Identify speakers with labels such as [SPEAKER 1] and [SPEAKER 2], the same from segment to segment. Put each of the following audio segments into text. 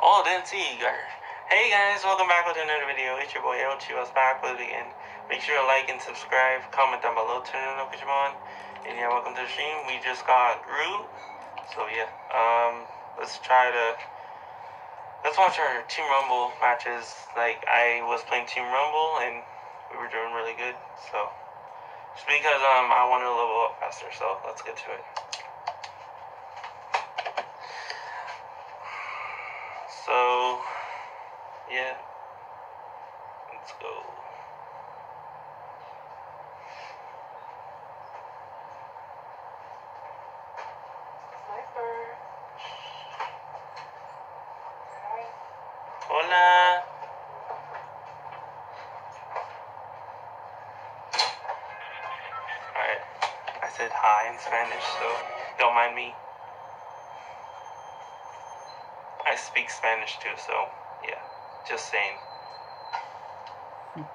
[SPEAKER 1] Oh, didn't see you guys. Hey guys, welcome back with another video. It's your boy El Chivas back with it again. Make sure to like and subscribe, comment down below, turn on notification on. And yeah, welcome to the stream. We just got Root. So yeah, um, let's try to let's watch our Team Rumble matches. Like I was playing Team Rumble and we were doing really good. So just because um I wanted to level up faster. So let's get to it. So yeah, let's go.
[SPEAKER 2] Sniper. Alright.
[SPEAKER 1] Hola. Alright. I said hi in Spanish, so don't mind me. I speak Spanish too, so. Just saying. It.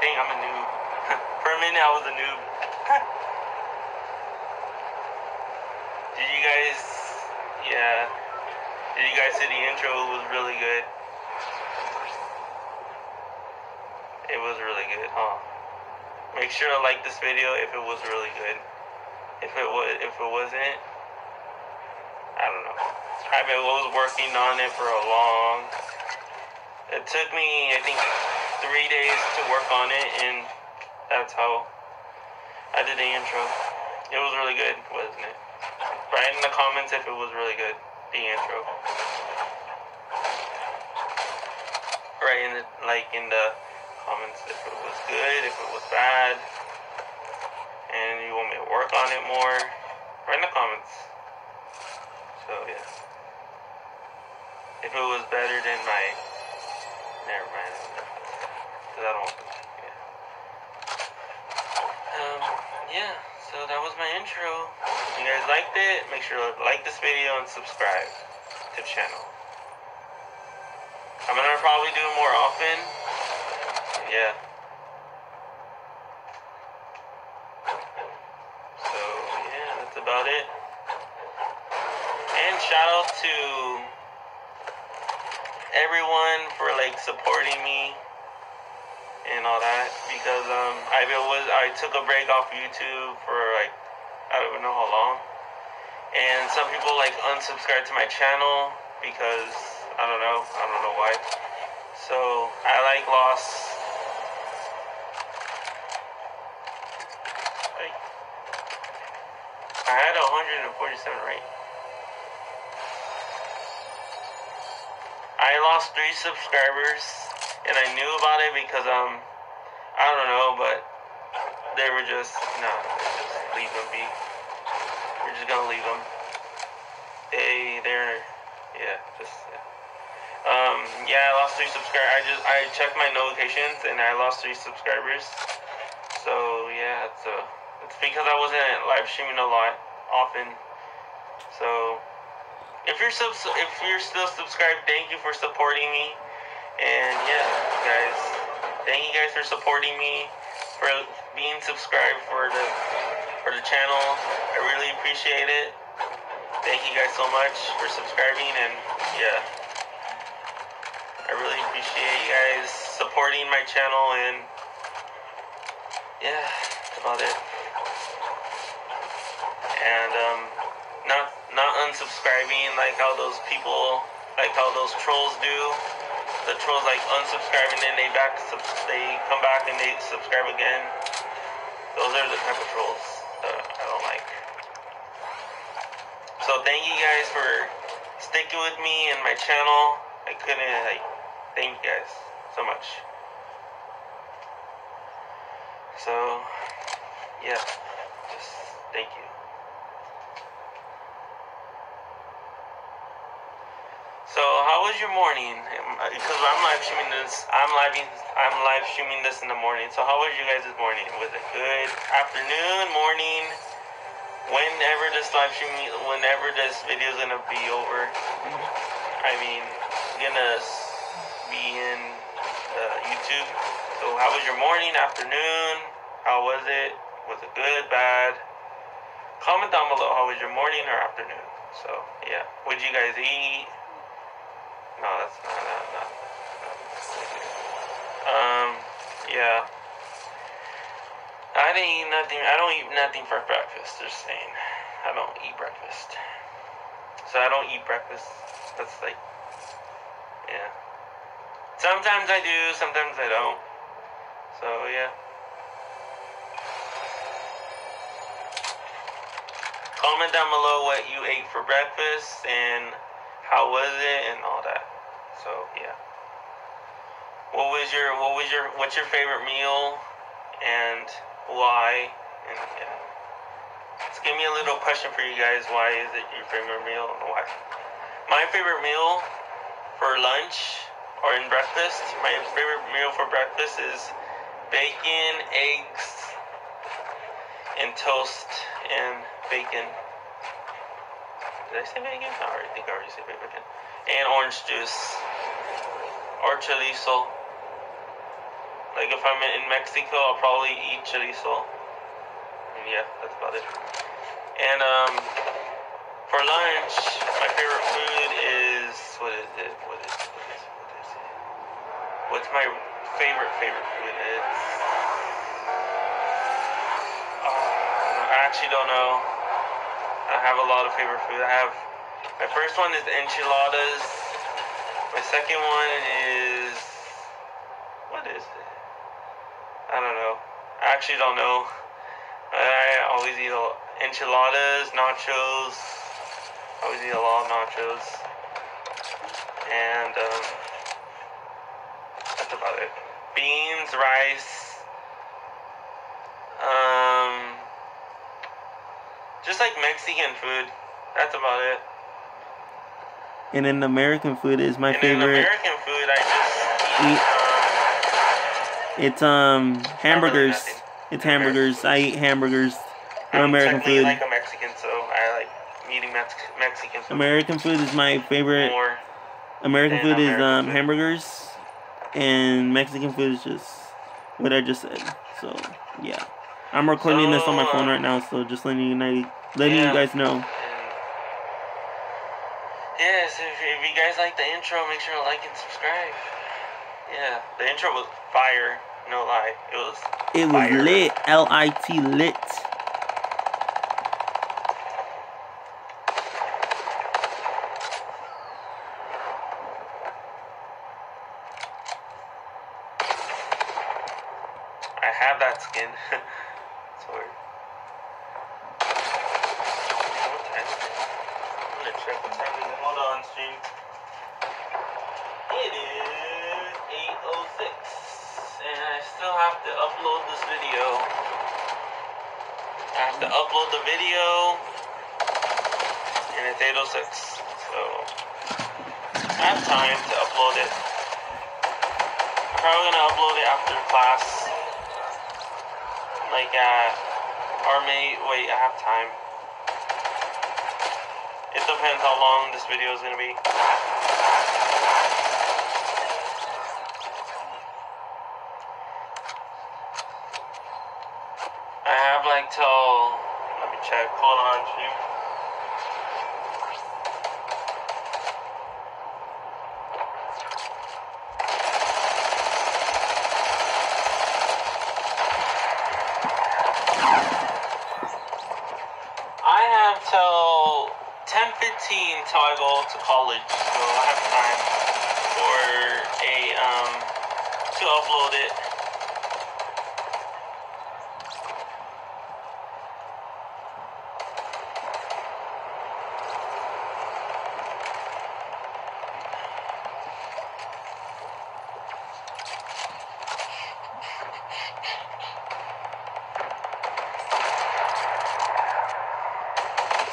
[SPEAKER 1] Dang, I'm a noob. For a minute, I was a noob. Did you guys, yeah, did you guys see the intro? It was really good. It was really good, huh? Make sure to like this video if it was really good. If it was, if it wasn't, I don't know. I mean, I was working on it for a long. It took me, I think, three days to work on it, and that's how I did the intro. It was really good, wasn't it? Write in the comments if it was really good, the intro. Write in the, like in the comments if it was good, if it was bad, and you want me to work on it more. Write in the comments. So yeah. If it was better than my, never mind. Cause I don't. Yeah. Um. Yeah. So that was my intro. If you guys liked it, make sure to like this video and subscribe to the channel. I'm gonna probably do it more often. Yeah. So yeah, that's about it. And shout out to everyone for like supporting me and all that because um I was I took a break off YouTube for like I don't even know how long. And some people like unsubscribed to my channel because I don't know, I don't know why. So I like lost like I had 147 right. I lost three subscribers, and I knew about it because um, I don't know, but they were just no, just leave them be. We're just gonna leave them. They they're yeah, just yeah. Um, yeah, I lost three subscribers. I just I checked my notifications and I lost three subscribers. So yeah, it's uh, it's because I wasn't live streaming a lot often. So if you're sub if you're still subscribed, thank you for supporting me. And yeah, guys, thank you guys for supporting me, for being subscribed for the for the channel. I really appreciate it. Thank you guys so much for subscribing and yeah. I really appreciate you guys supporting my channel and yeah, that's about it. And um not not unsubscribing like how those people like how those trolls do. The trolls like unsubscribe and then they back they come back and they subscribe again. Those are the type of trolls that I don't like. So thank you guys for sticking with me and my channel. I couldn't like thank you guys so much. So yeah, just thank you. So how was your morning? Because I'm live streaming this. I'm live. I'm live streaming this in the morning. So how was you guys this morning? Was it good? Afternoon, morning, whenever this live stream, whenever this video is gonna be over, I mean, gonna be in uh, YouTube. So, how was your morning, afternoon? How was it? Was it good, bad? Comment down below. How was your morning or afternoon? So, yeah. What'd you guys eat? No, that's not. Um, yeah. I didn't eat nothing. I don't eat nothing for breakfast. Just saying. I don't eat breakfast. So I don't eat breakfast. That's like, yeah. Sometimes I do. Sometimes I don't. So yeah. Comment down below what you ate for breakfast and how was it and all that. So yeah. What was your what was your what's your favorite meal and why? And yeah. Just give me a little question for you guys. Why is it your favorite meal and why? My favorite meal for lunch or in breakfast, my favorite meal for breakfast is bacon, eggs, and toast and bacon. Did I say bacon? I think I already said bacon. And orange juice. Or chorizo. Like if I'm in Mexico, I'll probably eat chorizo. And yeah, that's about it. And um, for lunch, my favorite food is what is it? What is it? What is it? What is it? What's my favorite favorite food? It's uh, I actually don't know. I have a lot of favorite food. I have my first one is enchiladas. My second one is what is it? I don't know. I actually don't know. I always eat enchiladas, nachos. I always eat a lot of nachos. And um, that's about it. Beans, rice. Um, just like Mexican food. That's about it.
[SPEAKER 2] And then American food is my
[SPEAKER 1] and
[SPEAKER 2] favorite.
[SPEAKER 1] American food, I just eat.
[SPEAKER 2] It's um hamburgers.
[SPEAKER 1] nothing.
[SPEAKER 2] It's hamburgers. I eat hamburgers.
[SPEAKER 1] Um, I'm
[SPEAKER 2] American food.
[SPEAKER 1] like a Mexican, so I like eating Mex- Mexican food
[SPEAKER 2] American food is my favorite.
[SPEAKER 1] more.
[SPEAKER 2] American food is um
[SPEAKER 1] food.
[SPEAKER 2] hamburgers, and Mexican food is just what I just said. So yeah, I'm recording this on my phone right now, so just letting you know, letting
[SPEAKER 1] Yeah.
[SPEAKER 2] you guys know.
[SPEAKER 1] Yes, if, if you guys like the intro, make sure to like and subscribe. Yeah, the intro was fire. No lie, it was.
[SPEAKER 2] It was
[SPEAKER 1] fire.
[SPEAKER 2] lit, L I T lit.
[SPEAKER 1] I have that skin. it's weird. Yeah, what time is it? I'm gonna check what time it It is 8.06. And I still have to upload this video. I have to upload the video. And it's 8.06. So, I have time to upload it. I'm probably gonna upload it after class. Like uh, at, or may, wait, I have time. It depends how long this video is gonna be. I have like till, let me check, hold on, stream. I have till 10:15 till I go to college, so I have time for a um to upload it.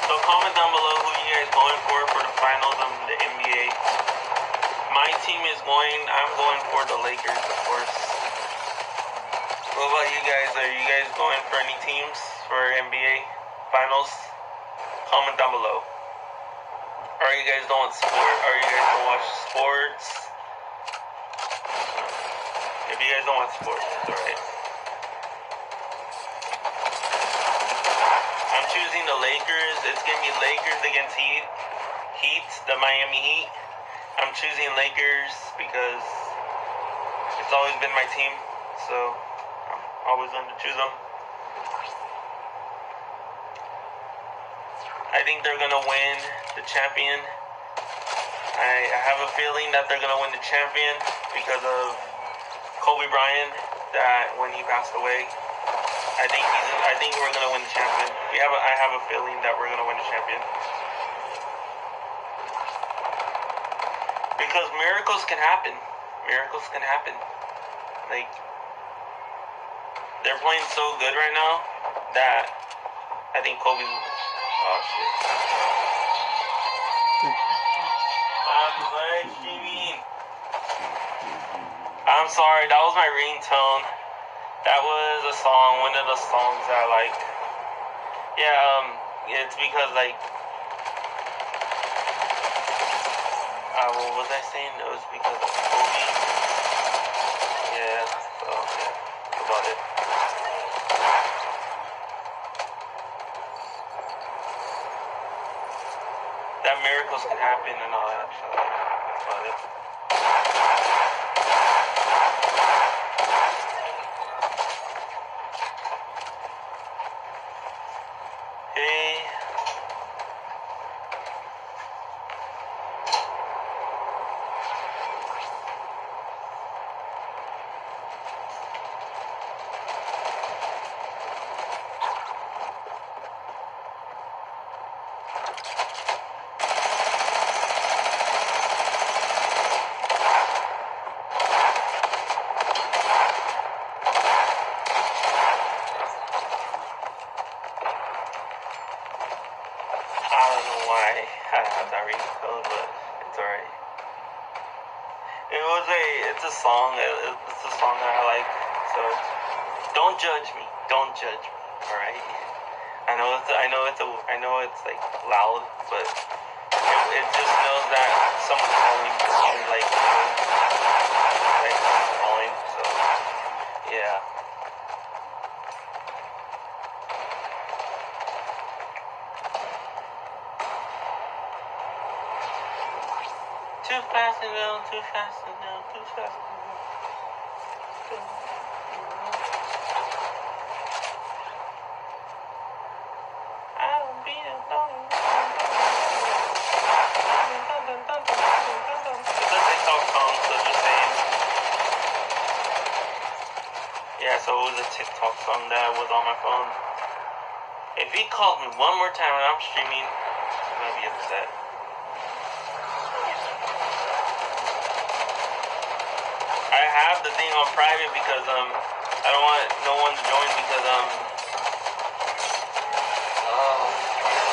[SPEAKER 1] So comment down below who you guys going for for the finals of the NBA. My team is going. I'm going for the Lakers, of course. What about you guys? Are you guys going for any teams for NBA finals? Comment down below. Or you guys want sport? Or you guys don't watch sports? If you guys don't watch sports, alright. I'm choosing the Lakers. It's gonna be Lakers against Heat. Heat, the Miami Heat. I'm choosing Lakers because it's always been my team. So I'm always going to choose them. I think they're gonna win the champion. I, I have a feeling that they're gonna win the champion because of Kobe Bryant. That when he passed away, I think. I think we're gonna win the champion. We have. A, I have a feeling that we're gonna win the champion. Because miracles can happen. Miracles can happen. Like they're playing so good right now that I think Kobe. Oh shit. I'm live streaming. I'm sorry, that was my ringtone. That was a song, one of the songs I like. Yeah, um, it's because like, uh, what was I saying? It was because of Kobe. Yeah, so yeah, about it. That miracles can happen and all that. So that's about it. Hey. I don't know why I have that ringtone, but it's alright. It was a, it's a song. it- It's a song that I like. So don't judge me. Don't judge me. All right. I know it's, I know it's, a, I know it's like loud, but it, it just knows that someone's calling. And like, like calling. So yeah. Too fast and down, too fast and down, too fast and saying. Yeah, so it was a TikTok song that was on my phone. If he calls me one more time when I'm streaming, I'm gonna be upset. I have the thing on private because um I don't want no one to join because um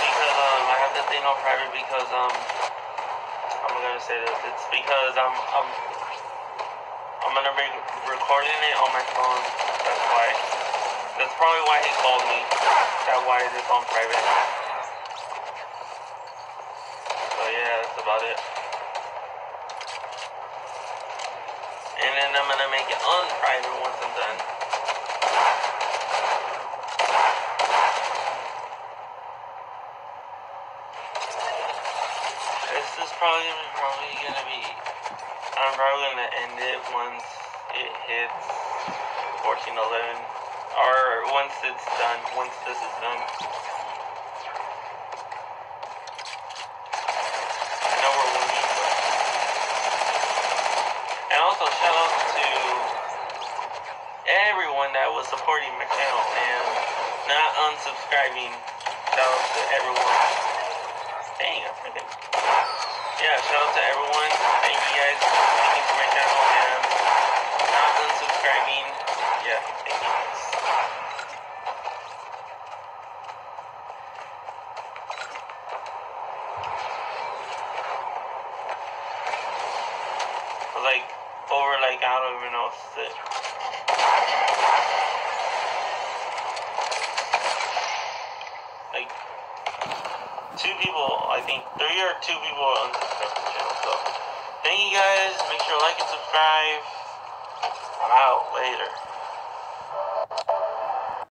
[SPEAKER 1] because um I have the thing on private because um I'm gonna say this? It's because I'm I'm I'm gonna be recording it on my phone. That's why that's probably why he called me. That why it's on private. So yeah that's about it. And then I'm gonna make it unprivate once I'm done. This is probably probably gonna be. I'm probably gonna end it once it hits 1411, or once it's done. Once this is done. I know we're winning, but. And also shout out to everyone that was supporting my channel and not unsubscribing. Shout out to everyone. Dang, I freaking. Yeah, shout out to everyone. Thank you guys for sticking to my channel and not unsubscribing. Yeah, thank you guys. Like, over like, I don't even know what's it. Like, two people, I think three or two people to the channel. So thank you guys. Make sure to like and subscribe. I'm out later.